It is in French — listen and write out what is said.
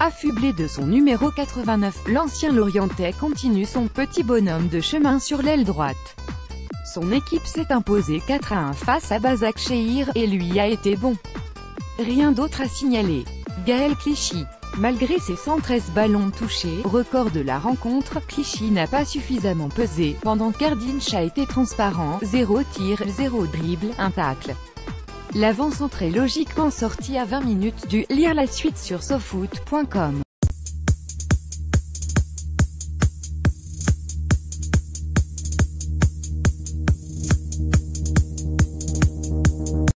Affublé de son numéro 89, l'ancien Lorientais continue son petit bonhomme de chemin sur l'aile droite. Son équipe s'est imposée 4 à 1 face à Bazak Shehir, et lui a été bon. Rien d'autre à signaler. Gaël Clichy. Malgré ses 113 ballons touchés, record de la rencontre, Clichy n'a pas suffisamment pesé, pendant qu'Ardinch a été transparent, 0 tir, 0 dribble, 1 tacle. L'avant-centre est logiquement sorti à 20 minutes du « Lire la suite sur sofoot.com ».